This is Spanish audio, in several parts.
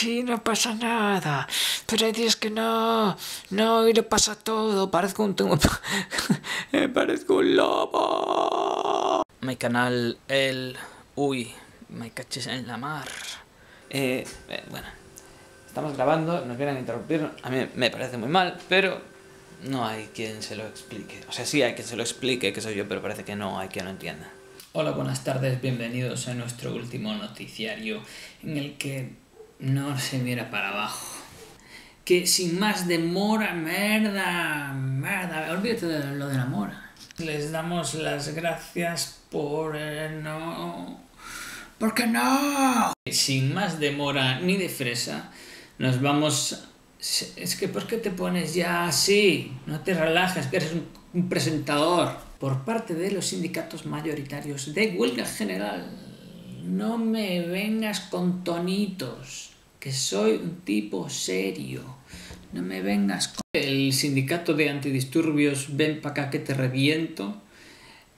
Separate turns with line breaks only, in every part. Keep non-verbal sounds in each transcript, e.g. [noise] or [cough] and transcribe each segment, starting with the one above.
Sí, no pasa nada. Pero hay días que no. No, y le pasa todo. Parezco un... [laughs] Me parezco un lobo.
Mi canal, el... Uy, me caches en la mar.
Eh, eh, bueno, estamos grabando, nos vienen a interrumpir. A mí me parece muy mal, pero no hay quien se lo explique. O sea, sí hay quien se lo explique, que soy yo, pero parece que no hay quien lo entienda.
Hola, buenas tardes, bienvenidos a nuestro último noticiario en el que no se mira para abajo. Que sin más demora, merda, merda, olvídate de lo de la mora. Les damos las gracias por no. ¿Por qué no? Sin más demora ni de fresa, nos vamos. Es que, ¿por qué te pones ya así? No te relajes, que eres un, un presentador. Por parte de los sindicatos mayoritarios de huelga general, no me vengas con tonitos, que soy un tipo serio. No me vengas con... El sindicato de antidisturbios, ven pa' acá que te reviento.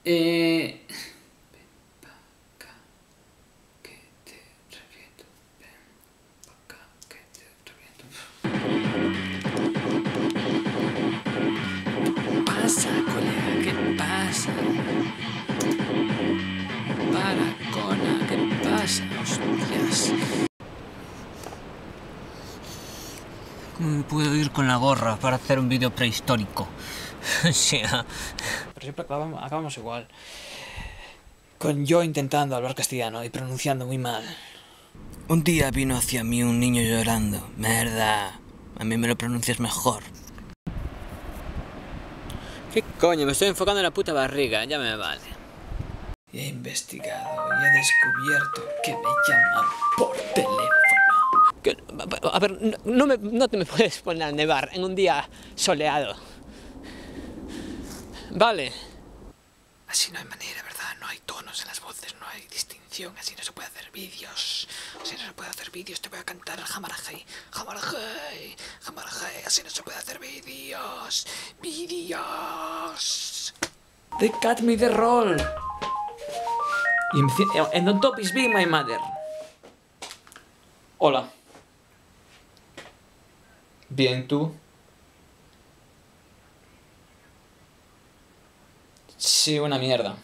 Eh... Ven pa' acá que te reviento. Ven pa' acá que te reviento.
pasa, colega? ¿Qué pasa? Para, cona, ¿qué pasa? Hostias.
¿Cómo me puedo ir con la gorra para hacer un vídeo prehistórico? [laughs] o sea...
Pero siempre acabamos, acabamos igual. Con yo intentando hablar castellano y pronunciando muy mal.
Un día vino hacia mí un niño llorando. Merda, a mí me lo pronuncias mejor. ¿Qué coño? Me estoy enfocando en la puta barriga, ya me vale.
Y he investigado y he descubierto que me llaman por teléfono.
Que- a ver, no, no me- no te me [laughs] puedes poner a nevar en un día soleado. Vale.
Así no hay manera, ¿verdad? No hay tonos en las voces, no hay distinción, así no se puede hacer vídeos. Así no se puede hacer vídeos, te voy a cantar el Jamarajay. Jamarajay, Jamarajay, así no se puede hacer vídeos. Vídeos. They cut me the roll. And on top is being my mother. Hola. Bien, ¿tú? Sí, una mierda.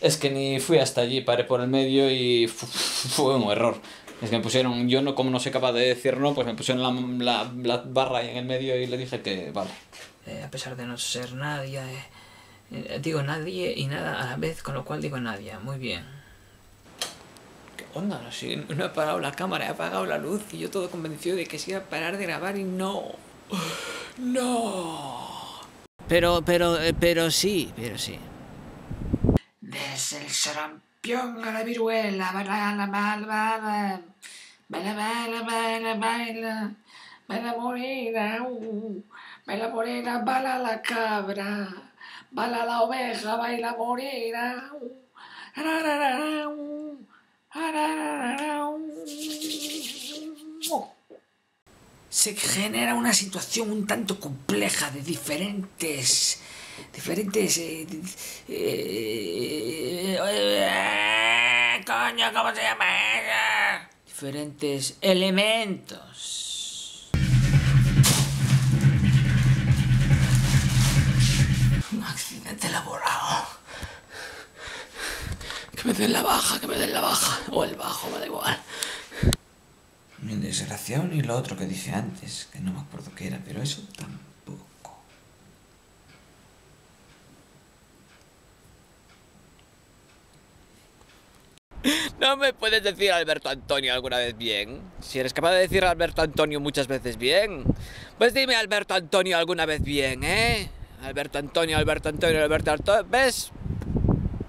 Es que ni fui hasta allí, paré por el medio y fu- fue un error. Es que me pusieron, yo no, como no soy capaz de decir no, pues me pusieron la, la- la barra ahí en el medio y le dije que vale.
Eh, a pesar de no ser nadie, eh, digo nadie y nada a la vez, con lo cual digo nadie. Muy bien.
¿Qué onda? No, sí, no he parado la cámara, he apagado la luz y yo todo convencido de que se iba a parar de grabar y no. No.
Pero, pero, eh, pero sí, pero sí.
Desde el sarampión a la viruela, baila, la baila, baila, baila, baila, baila, baila, morena, uh, baila morena, baila la cabra, baila la oveja, baila morena, uh, Se genera una situación un tanto compleja de diferentes diferentes eh, eh, coño cómo se llama eso? diferentes elementos. Me den la baja que me den la baja. O el bajo me da igual ni desgraciado ni lo otro que dije antes que no me acuerdo qué era pero eso tampoco [laughs]
¿No me puedes decir Alberto Antonio alguna vez bien? Si eres capaz de decir Alberto Antonio muchas veces bien, pues dime Alberto Antonio alguna vez bien, ¿eh? Alberto Antonio, Alberto Antonio, Alberto Antonio, ¿ves?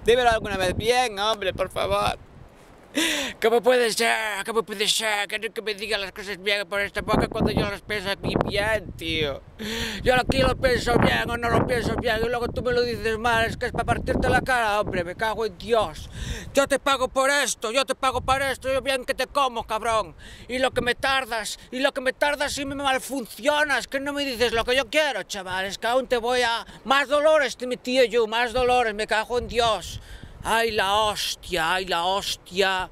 Dímelo alguna vez bien, hombre, por favor. ¿Cómo puede ser? ¿Cómo puede ser que, que me digan las cosas bien por esta boca cuando yo las pienso aquí bien, tío? Yo aquí lo pienso bien o no lo pienso bien y luego tú me lo dices mal, es que es para partirte la cara, hombre, me cago en Dios. Yo te pago por esto, yo te pago por esto, yo bien que te como, cabrón. Y lo que me tardas, y lo que me tardas y me malfuncionas, que no me dices lo que yo quiero, chaval, es que aún te voy a... Más dolores metí yo, más dolores, me cago en Dios. ajla ashtja, ajla ashtja,